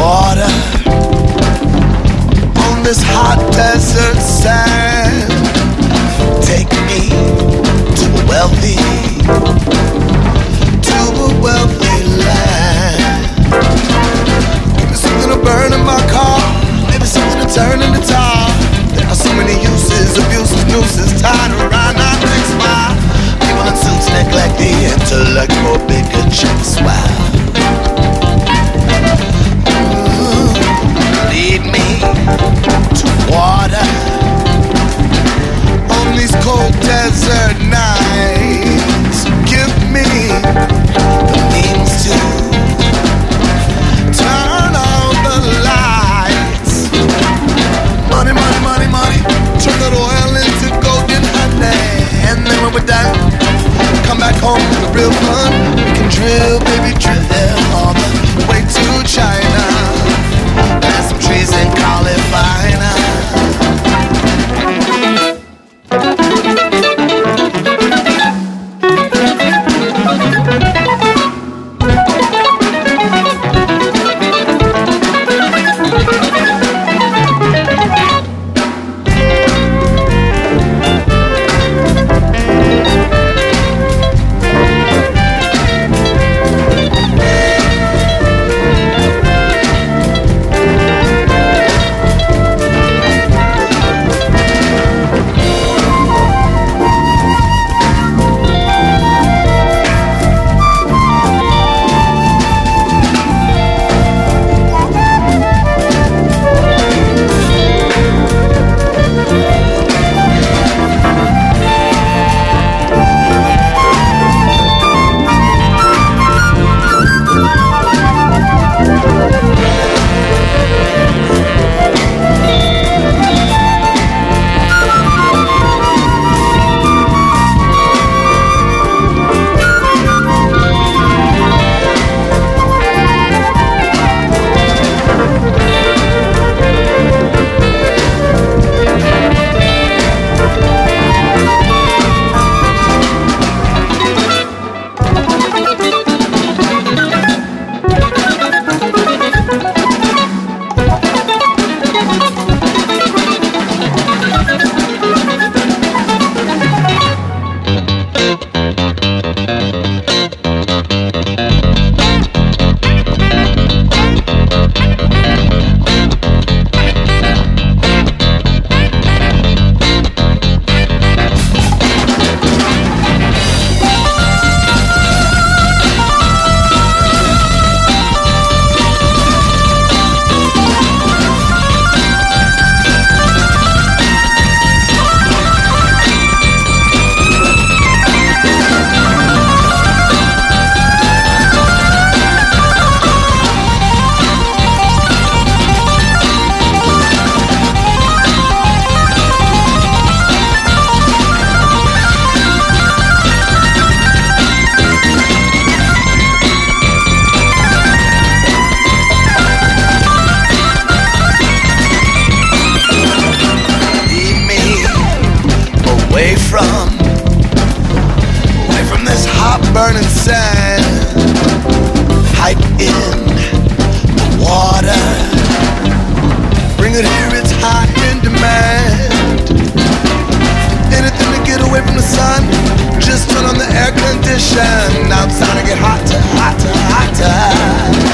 water on this hot desert sand. Take me to a wealthy, to a wealthy land. Give me something to burn in my car. Home with real fun. We can drill, baby, drill all the sand. Pipe in the water. Bring it here, it's high in demand. Anything to get away from the sun. Just turn on the air condition. Outside I get hotter, hotter, hotter.